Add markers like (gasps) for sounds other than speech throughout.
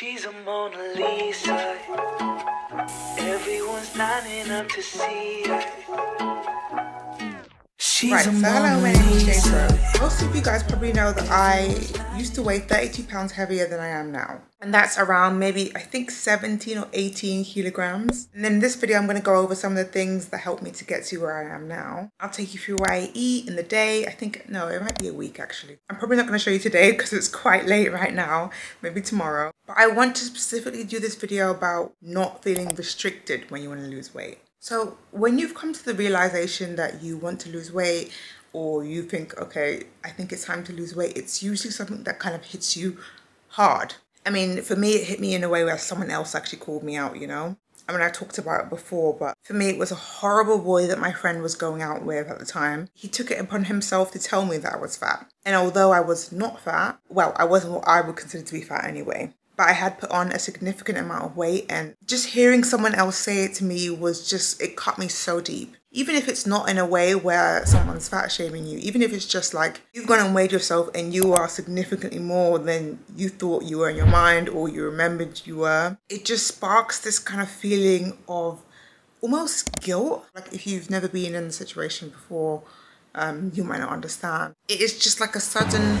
She's a Mona Lisa. Everyone's lining up to see her. She's Right, so hello, my name is Lisa. Most of you guys probably know that I used to weigh 32 pounds heavier than I am now. And that's around maybe, I think 17 or 18 kilograms. And in this video, I'm going to go over some of the things that helped me to get to where I am now. I'll take you through what I eat in the day. I think, no, it might be a week actually. I'm probably not going to show you today (laughs) because it's quite late right now, maybe tomorrow. But I want to specifically do this video about not feeling restricted when you want to lose weight. So when you've come to the realization that you want to lose weight or you think, okay, I think it's time to lose weight, it's usually something that kind of hits you hard. I mean, for me, it hit me in a way where someone else actually called me out, you know? I mean, I talked about it before, but for me, it was a horrible boy that my friend was going out with at the time. He took it upon himself to tell me that I was fat. And although I was not fat, well, I wasn't what I would consider to be fat anyway but I had put on a significant amount of weight and just hearing someone else say it to me was just it cut me so deep. Even if it's not in a way where someone's fat shaming you, even if it's just like you've gone and weighed yourself and you are significantly more than you thought you were in your mind or you remembered you were, it just sparks this kind of feeling of almost guilt. Like if you've never been in the situation before, um, you might not understand. It is just like a sudden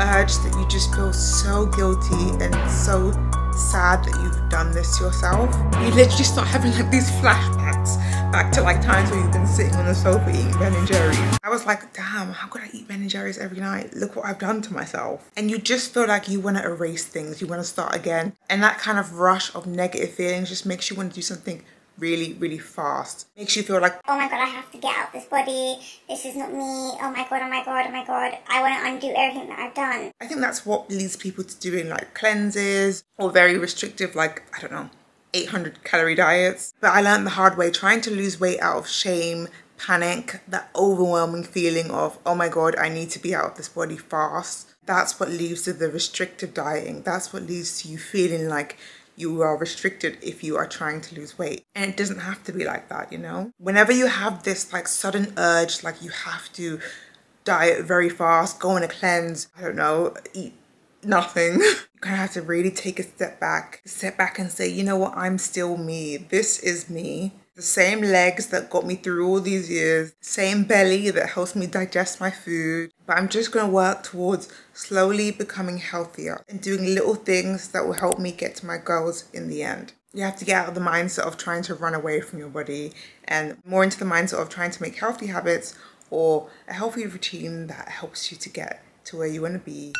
urge that you just feel so guilty and so sad that you've done this yourself. You literally start having like these flashbacks back to like times where you've been sitting on the sofa eating Ben and Jerry's. I was like, damn, how could I eat Ben and Jerry's every night? Look what I've done to myself. And you just feel like you want to erase things, you want to start again. And that kind of rush of negative feelings just makes you want to do something really, really fast. Makes you feel like, oh my god, I have to get out of this body. This is not me. Oh my god, oh my god, oh my god. I want to undo everything that I've done. I think that's what leads people to doing like cleanses or very restrictive, like, I don't know, 800 calorie diets. But I learned the hard way trying to lose weight out of shame, panic, that overwhelming feeling of, oh my God, I need to be out of this body fast. That's what leads to the restrictive dieting. That's what leads to you feeling like you are restricted if you are trying to lose weight. And it doesn't have to be like that, you know? Whenever you have this like sudden urge, like you have to diet very fast, go on a cleanse, I don't know, eat nothing. (laughs) you kind of have to really take a step back, step back and say, you know what, I'm still me. This is me. The same legs that got me through all these years, same belly that helps me digest my food. But I'm just going to work towards slowly becoming healthier and doing little things that will help me get to my goals in the end. You have to get out of the mindset of trying to run away from your body and more into the mindset of trying to make healthy habits or a healthy routine that helps you to get to where you want to be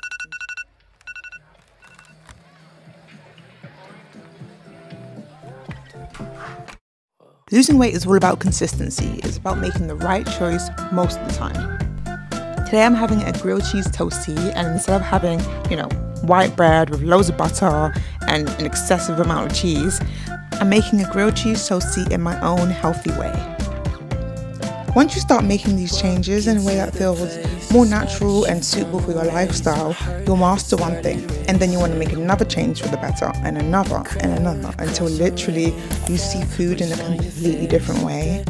Losing weight is all about consistency. It's about making the right choice most of the time. Today I'm having a grilled cheese toastie and instead of having, you know, white bread with loads of butter and an excessive amount of cheese, I'm making a grilled cheese toastie in my own healthy way. Once you start making these changes in a way that feels more natural and suitable for your lifestyle, you'll master one thing and then you want to make another change for the better and another and another until literally you see food in a completely different way.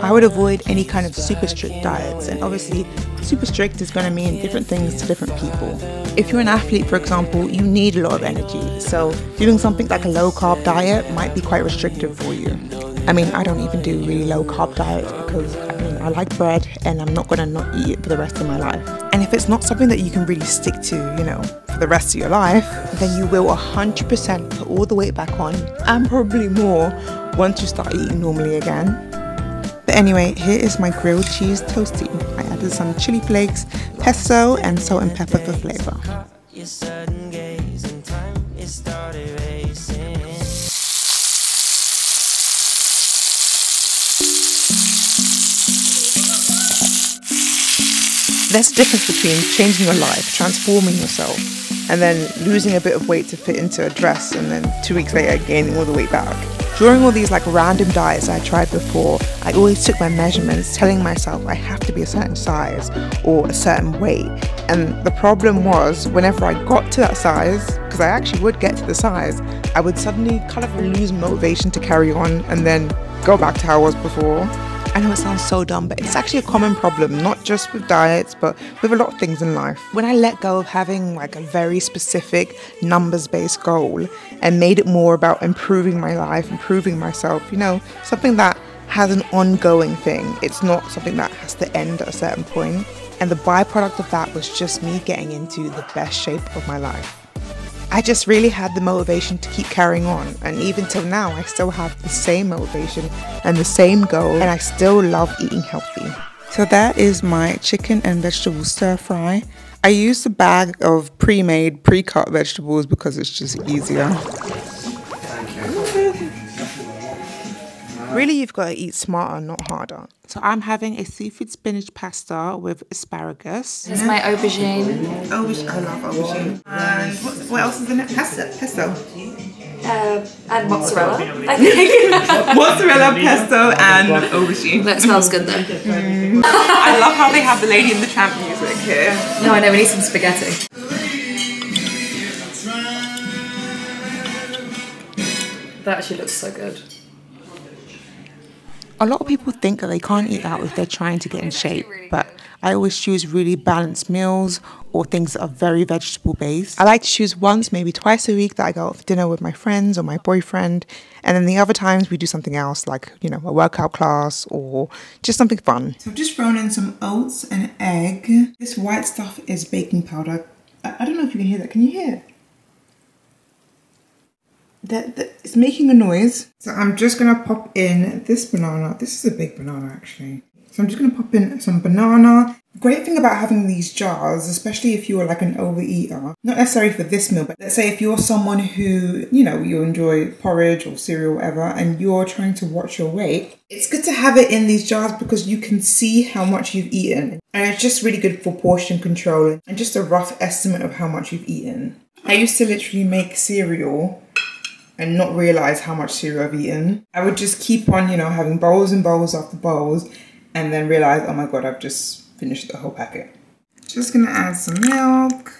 I would avoid any kind of super strict diets, and obviously, super strict is going to mean different things to different people. If you're an athlete, for example, you need a lot of energy, so doing something like a low carb diet might be quite restrictive for you. I mean, I don't even do really low carb diets because I mean, I like bread and I'm not going to not eat it for the rest of my life. And if it's not something that you can really stick to, you know, for the rest of your life, then you will 100% put all the weight back on and probably more once you start eating normally again. But anyway, here is my grilled cheese toastie. Added some chili flakes, pesto, and salt and pepper for flavor. There's a difference between changing your life, transforming yourself, and then losing a bit of weight to fit into a dress and then two weeks later gaining all the weight back. During all these like random diets I tried before, I always took my measurements, telling myself I have to be a certain size or a certain weight. And the problem was, whenever I got to that size, because I actually would get to the size, I would suddenly kind of lose motivation to carry on and then go back to how I was before. I know it sounds so dumb, but it's actually a common problem, not just with diets, but with a lot of things in life. When I let go of having like a very specific numbers based goal and made it more about improving my life, improving myself, you know, something that has an ongoing thing. It's not something that has to end at a certain point. And the byproduct of that was just me getting into the best shape of my life. I just really had the motivation to keep carrying on. And even till now, I still have the same motivation and the same goal, and I still love eating healthy. So that is my chicken and vegetable stir fry. I used a bag of pre made, pre cut vegetables because it's just easier. Really, you've got to eat smarter, not harder. So I'm having a seafood spinach pasta with asparagus. This is my aubergine, Aubergine, I love aubergine. And what, what else is in it? Pesto. Pesto. uh, and mozzarella. I think (laughs) Mozzarella, pesto, and aubergine. that smells good though. I love how they have the Lady in the Tramp music here. No, I know we need some spaghetti. That actually looks so good. A lot of people think that they can't eat out if they're trying to get in shape, but I always choose really balanced meals or things that are very vegetable based. I like to choose once, maybe twice a week that I go out for dinner with my friends or my boyfriend, and then the other times we do something else like, you know, a workout class or just something fun. So I've just thrown in some oats and egg. This white stuff is baking powder. I, I don't know if you can hear that. Can you hear it? That, that it's making a noise. So I'm just gonna pop in this banana. This is a big banana actually. So I'm just gonna pop in some banana. Great thing about having these jars, especially if you're like an overeater, not necessarily for this meal, but let's say if you're someone who, you know, you enjoy porridge or cereal or whatever, and you're trying to watch your weight, it's good to have it in these jars because you can see how much you've eaten. And it's just really good for portion control and just a rough estimate of how much you've eaten. I used to literally make cereal and not realize how much cereal I've eaten. I would just keep on, you know, having bowls and bowls after bowls and then realize, oh my god, I've just finished the whole packet. Just gonna add some milk.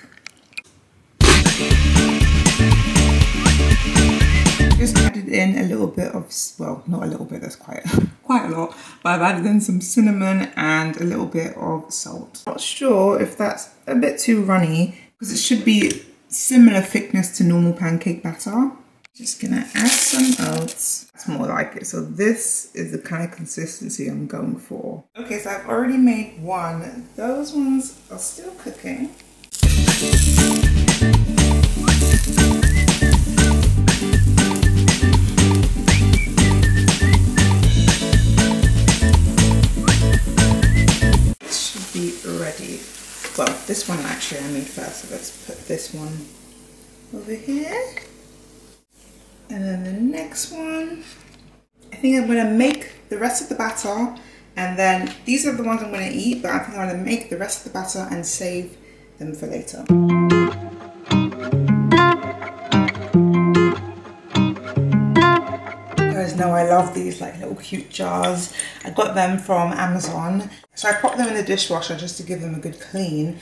Just added in a little bit of, well, not a little bit, that's quite, (laughs) quite a lot, but I've added in some cinnamon and a little bit of salt. Not sure if that's a bit too runny because it should be similar thickness to normal pancake batter. Just gonna add some oats. It's more like it. So this is the kind of consistency I'm going for. Okay, so I've already made one. Those ones are still cooking. It should be ready. Well, this one actually I made first, so let's put this one over here. And then the next one, I think I'm gonna make the rest of the batter and then these are the ones I'm gonna eat, but I think I'm gonna make the rest of the batter and save them for later. Know I love these like little cute jars. I got them from Amazon. So I popped them in the dishwasher just to give them a good clean.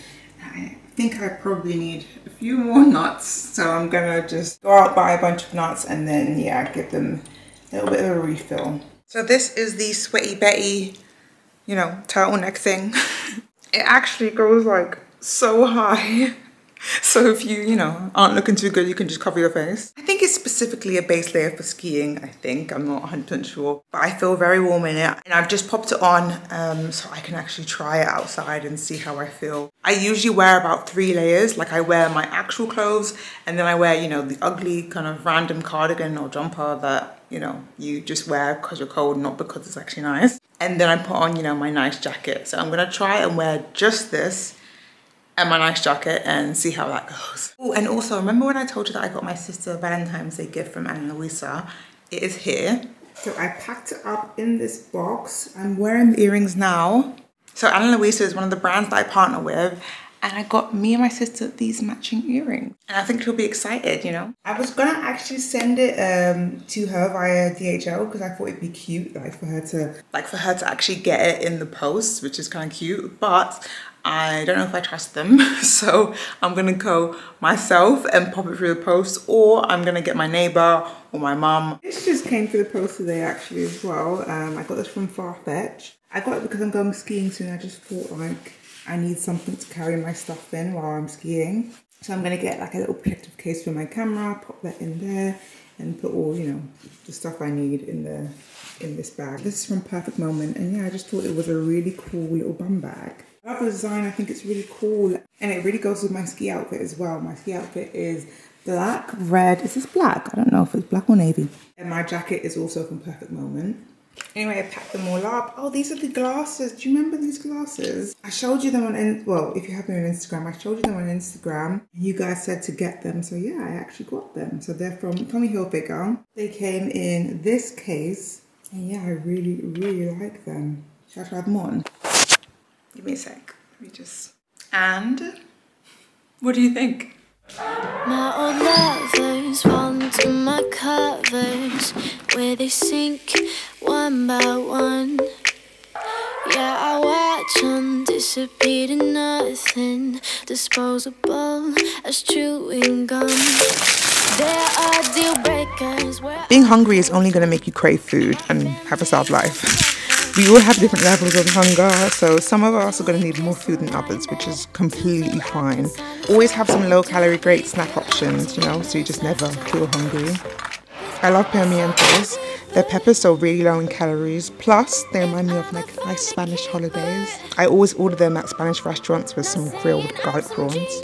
Think I probably need a few more knots. So I'm gonna just go out buy a bunch of knots and then yeah, give them a little bit of a refill. So this is the Sweaty Betty, you know, turtleneck thing. (laughs) it actually goes like so high. (laughs) So if you, you know, aren't looking too good, you can just cover your face. I think it's specifically a base layer for skiing, I think. I'm not 100% sure. But I feel very warm in it. And I've just popped it on um, so I can actually try it outside and see how I feel. I usually wear about three layers. Like I wear my actual clothes and then I wear, you know, the ugly kind of random cardigan or jumper that, you know, you just wear because you're cold, not because it's actually nice. And then I put on, you know, my nice jacket. So I'm gonna try and wear just this and my nice jacket and see how that goes. Oh, and also remember when I told you that I got my sister a Valentine's Day gift from Ana Luisa? It is here. So I packed it up in this box. I'm wearing the earrings now. So Ana Luisa is one of the brands that I partner with and I got me and my sister these matching earrings. And I think she'll be excited, you know. I was gonna actually send it um, to her via DHL because I thought it'd be cute, like for her to like for her to actually get it in the post, which is kind of cute. But I don't know if I trust them, (laughs) so I'm gonna go myself and pop it through the post, or I'm gonna get my neighbor or my mum. This just came through the post today actually as well. Um, I got this from Farfetch. I got it because I'm going skiing soon. I just thought like I need something to carry my stuff in while I'm skiing. So I'm gonna get like a little protective case for my camera, pop that in there, and put all you know the stuff I need in the in this bag. This is from Perfect Moment, and yeah, I just thought it was a really cool little bum bag. Love the design. I think it's really cool, and it really goes with my ski outfit as well. My ski outfit is black, red. Is this black? I don't know if it's black or navy. And my jacket is also from Perfect Moment. Anyway, I packed them all up. Oh, these are the glasses. Do you remember these glasses? I showed you them on, well, if you have me on Instagram, I showed you them on Instagram. You guys said to get them. So yeah, I actually got them. So they're from Tommy Hilfiger. They came in this case. And yeah, I really, really like them. Shall I try them on? Give me a sec. Let me just... And... What do you think? My old lovers fall into my covers where they sink one by one. Yeah, I watch them disappear to nothing, disposable as chewing gum. There are deal breakers where Being hungry is only going to make you crave food and have a sad life. We all have different levels of hunger, so some of us are going to need more food than others, which is completely fine. Always have some low calorie, great snack options, you know, so you just never feel hungry. I love pimientos. Their peppers are really low in calories, plus they remind me of like nice Spanish holidays. I always order them at Spanish restaurants with some grilled garlic prawns.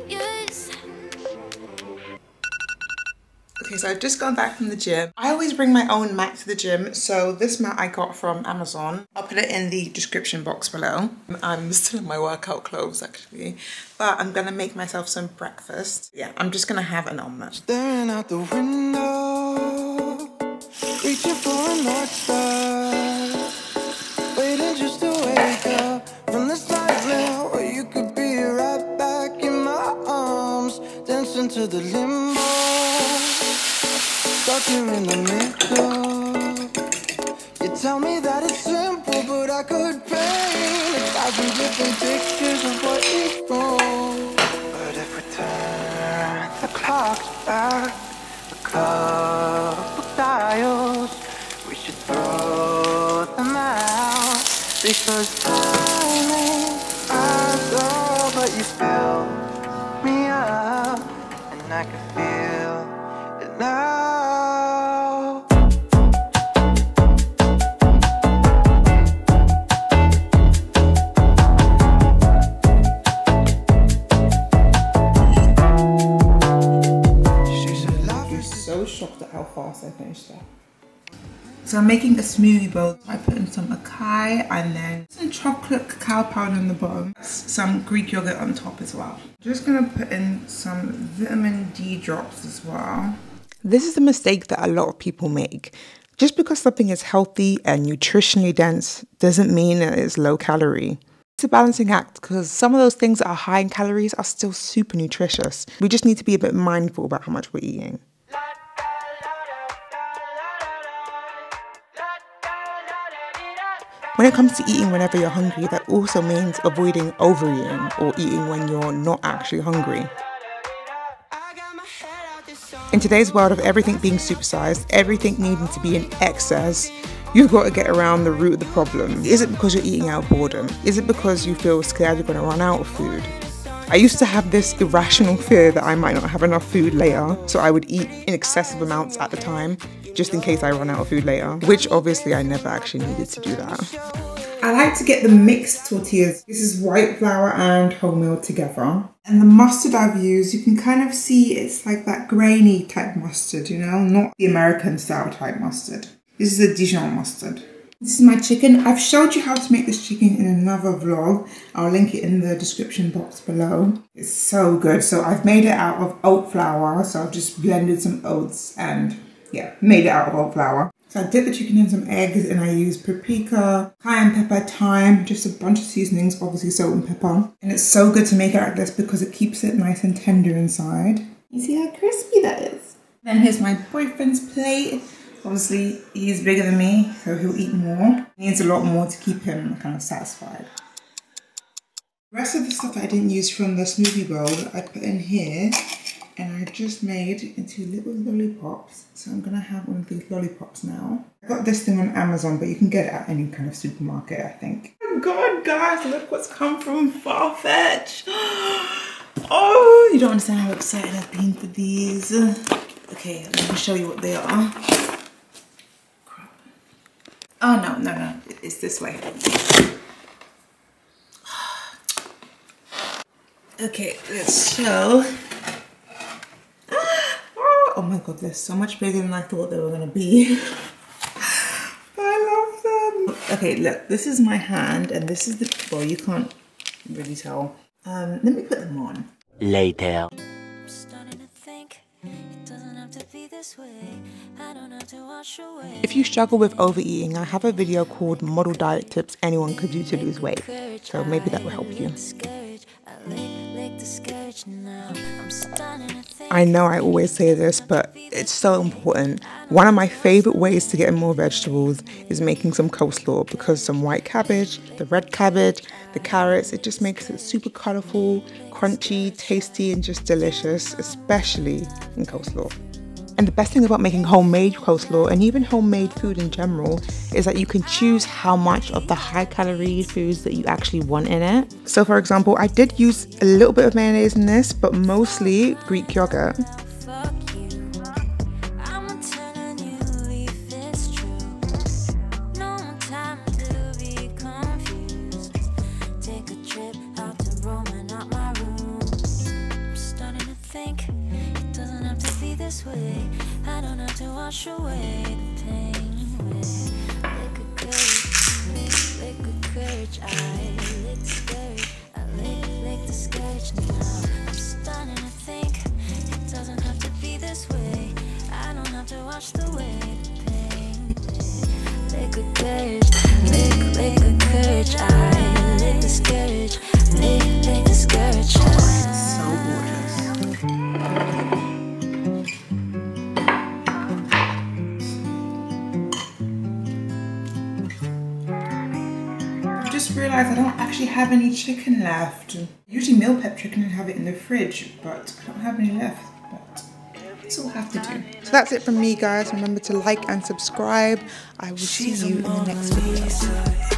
Okay, so I've just gone back from the gym. I always bring my own mat to the gym, so this mat I got from Amazon. I'll put it in the description box below. I'm still in my workout clothes actually, but I'm gonna make myself some breakfast. Yeah, I'm just gonna have an omelette. Staring out the window, reaching for a north star, waiting just to wake up from this nightmare where you could be right back in my arms, dancing to the limbo, stuck here in the middle. You tell me that it's simple, but I could paint a thousand different pictures of what you want. But if we turn the clocks back a couple dials, we should throw them out because time ain't as old, but you fill me up, and I can feel making a smoothie bowl. I put in some acai and then some chocolate cacao powder on the bottom. Some Greek yogurt on top as well. Just gonna put in some vitamin D drops as well. This is a mistake that a lot of people make. Just because something is healthy and nutritionally dense doesn't mean that it's low calorie. It's a balancing act because some of those things that are high in calories are still super nutritious. We just need to be a bit mindful about how much we're eating. When it comes to eating whenever you're hungry, that also means avoiding overeating or eating when you're not actually hungry. In today's world of everything being supersized, everything needing to be in excess, you've got to get around the root of the problem. Is it because you're eating out of boredom? Is it because you feel scared you're going to run out of food? I used to have this irrational fear that I might not have enough food later, so I would eat in excessive amounts at the time, just in case I run out of food later, which obviously I never actually needed to do that. I like to get the mixed tortillas. This is white flour and wholemeal together. And the mustard I've used, you can kind of see it's like that grainy type mustard, you know, not the American style type mustard. This is a Dijon mustard. This is my chicken. I've showed you how to make this chicken in another vlog. I'll link it in the description box below. It's so good. So I've made it out of oat flour. So I've just blended some oats and yeah, made it out of oat flour. So I dip the chicken in some eggs and I use paprika, cayenne pepper, thyme, just a bunch of seasonings, obviously salt and pepper. And it's so good to make it like this because it keeps it nice and tender inside. You see how crispy that is? Then here's my boyfriend's plate. Obviously, he's bigger than me, so he'll eat more. He needs a lot more to keep him kind of satisfied. The rest of the stuff I didn't use from the smoothie bowl, I put in here, I just made into little lollipops. So I'm gonna have one of these lollipops now. I got this thing on Amazon, but you can get it at any kind of supermarket, I think. Oh god, guys, look what's come from Farfetch. (gasps) Oh, you don't understand how excited I've been for these. Okay, let me show you what they are. Oh no, no, no, it's this way. (sighs) Okay, let's show. Oh my god, they're so much bigger than I thought they were gonna be. (laughs) I love them. Okay, look, this is my hand and this is the, well, you can't really tell. Um, let me put them on. Later. Starting to think it doesn't have to be this way. I don't have to wash away. If you struggle with overeating, I have a video called Model Diet Tips Anyone Could Do to Lose Weight. So maybe that will help you. I know I always say this, but it's so important. One of my favorite ways to get more vegetables is making some coleslaw because some white cabbage, the red cabbage, the carrots, it just makes it super colorful, crunchy, tasty, and just delicious, especially in coleslaw. And the best thing about making homemade coleslaw and even homemade food in general is that you can choose how much of the high calorie foods that you actually want in it. So, for example, I did use a little bit of mayonnaise in this, but mostly Greek yogurt. Just realised I don't actually have any chicken left. Usually meal prep chicken and have it in the fridge, but I don't have any left. This have to do. So that's it from me, guys. Remember to like and subscribe. I will see you in the next video.